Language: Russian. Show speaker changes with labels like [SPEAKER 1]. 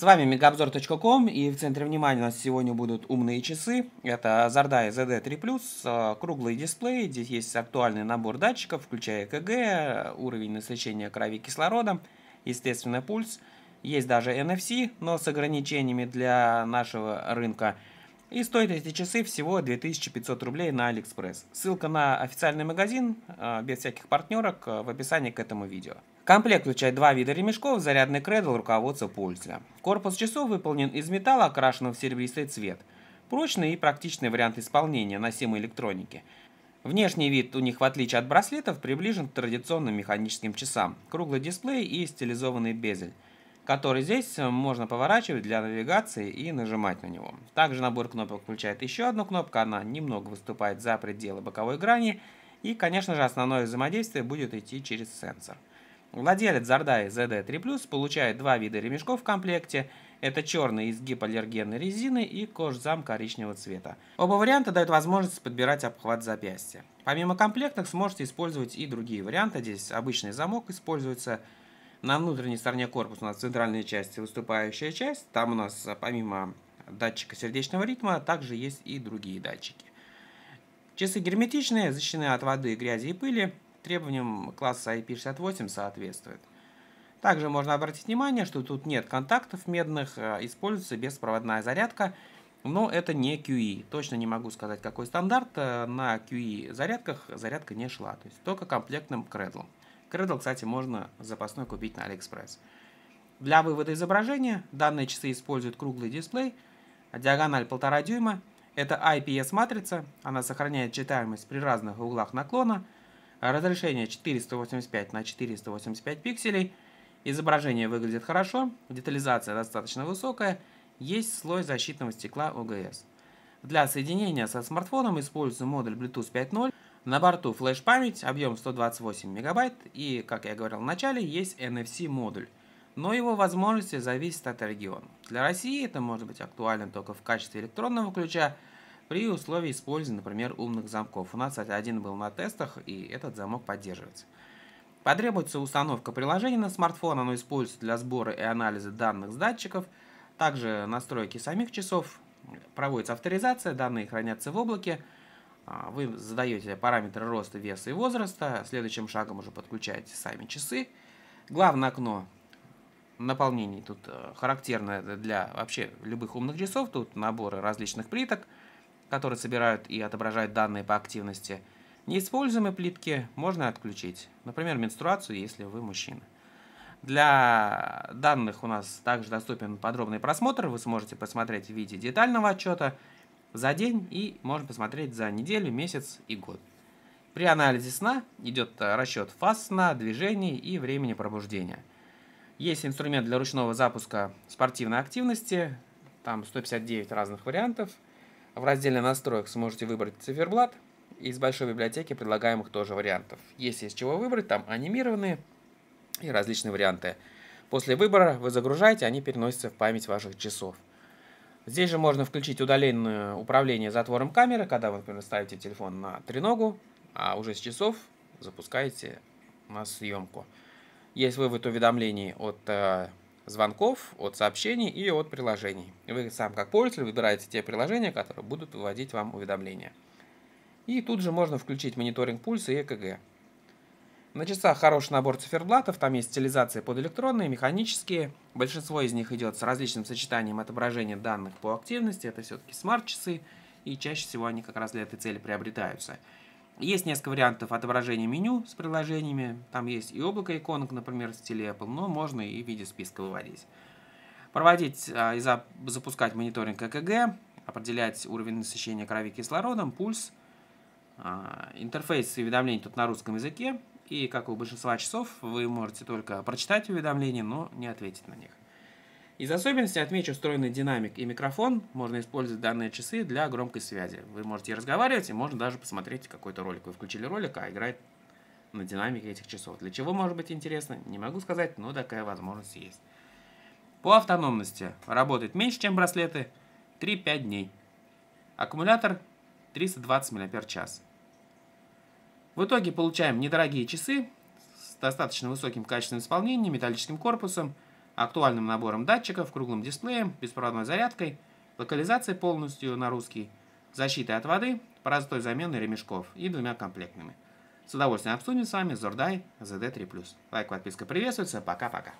[SPEAKER 1] С вами megaobzor.com и в центре внимания у нас сегодня будут умные часы. Это Zardai ZD3+, круглый дисплей, здесь есть актуальный набор датчиков, включая ЭКГ, уровень насыщения крови кислородом, естественно пульс. Есть даже NFC, но с ограничениями для нашего рынка. И стоят эти часы всего 2500 рублей на AliExpress. Ссылка на официальный магазин, а, без всяких партнерок, в описании к этому видео. Комплект включает два вида ремешков, зарядный кредл, руководство пульса. Корпус часов выполнен из металла, окрашенного в серебристый цвет. Прочный и практичный вариант исполнения носимой электроники. Внешний вид у них, в отличие от браслетов, приближен к традиционным механическим часам. Круглый дисплей и стилизованный безель, который здесь можно поворачивать для навигации и нажимать на него. Также набор кнопок включает еще одну кнопку, она немного выступает за пределы боковой грани. И, конечно же, основное взаимодействие будет идти через сенсор. Владелец Zardai ZD3+, получает два вида ремешков в комплекте. Это черный из гипоаллергенной резины и кожзам коричневого цвета. Оба варианта дают возможность подбирать обхват запястья. Помимо комплектных сможете использовать и другие варианты. Здесь обычный замок используется. На внутренней стороне корпуса у нас в центральной части выступающая часть. Там у нас помимо датчика сердечного ритма также есть и другие датчики. Часы герметичные, защищены от воды, грязи и пыли требованиям класса IP68 соответствует. Также можно обратить внимание, что тут нет контактов медных, а используется беспроводная зарядка, но это не QE. Точно не могу сказать, какой стандарт. Э, на QE зарядках зарядка не шла, то есть только комплектным кредлом. Кредл, кстати, можно запасной купить на AliExpress. Для вывода изображения данные часы используют круглый дисплей, диагональ 1,5 дюйма. Это IPS-матрица, она сохраняет читаемость при разных углах наклона – Разрешение 485 на 485 пикселей. Изображение выглядит хорошо, детализация достаточно высокая, есть слой защитного стекла OGS. Для соединения со смартфоном используется модуль Bluetooth 5.0. На борту флеш-память, объем 128 мегабайт и, как я говорил в начале, есть NFC модуль. Но его возможности зависят от региона. Для России это может быть актуально только в качестве электронного ключа, при условии использования, например, умных замков. У нас один был на тестах, и этот замок поддерживается. Потребуется установка приложения на смартфон, оно используется для сбора и анализа данных с датчиков, также настройки самих часов, проводится авторизация, данные хранятся в облаке, вы задаете параметры роста, веса и возраста, следующим шагом уже подключаете сами часы. Главное окно наполнений тут э, характерное для вообще любых умных часов, тут наборы различных плиток – которые собирают и отображают данные по активности. Неиспользуемые плитки можно отключить, например, менструацию, если вы мужчина. Для данных у нас также доступен подробный просмотр, вы сможете посмотреть в виде детального отчета за день и можно посмотреть за неделю, месяц и год. При анализе сна идет расчет фаз сна, движений и времени пробуждения. Есть инструмент для ручного запуска спортивной активности, там 159 разных вариантов – в разделе настроек сможете выбрать циферблат. Из большой библиотеки предлагаемых тоже вариантов. Есть из чего выбрать, там анимированные и различные варианты. После выбора вы загружаете, они переносятся в память ваших часов. Здесь же можно включить удаленное управление затвором камеры, когда вы, например, ставите телефон на треногу, а уже с часов запускаете на съемку. Есть вывод уведомлений от э, звонков, от сообщений и от приложений. Вы сам как пользователь выбираете те приложения, которые будут выводить вам уведомления. И тут же можно включить мониторинг пульса и ЭКГ. На часах хороший набор циферблатов, там есть стилизация под электронные, механические. Большинство из них идет с различным сочетанием отображения данных по активности, это все-таки смарт-часы, и чаще всего они как раз для этой цели приобретаются. Есть несколько вариантов отображения меню с приложениями. Там есть и облако иконок, например, в стиле Apple, но можно и в виде списка выводить. Проводить а, и запускать мониторинг ЭКГ, определять уровень насыщения крови кислородом, пульс. А, интерфейс уведомлений тут на русском языке. И, как у большинства часов, вы можете только прочитать уведомления, но не ответить на них. Из особенностей отмечу встроенный динамик и микрофон. Можно использовать данные часы для громкой связи. Вы можете разговаривать и можно даже посмотреть какой-то ролик. Вы включили ролик, а играет на динамике этих часов. Для чего может быть интересно, не могу сказать, но такая возможность есть. По автономности работает меньше, чем браслеты, 3-5 дней. Аккумулятор 320 мАч. В итоге получаем недорогие часы с достаточно высоким качественным исполнением, металлическим корпусом, актуальным набором датчиков, круглым дисплеем, беспроводной зарядкой, локализацией полностью на русский, защитой от воды, простой заменой ремешков и двумя комплектными. С удовольствием обсудим с вами Зордай ZD3+. Лайк, подписка приветствуется. Пока-пока.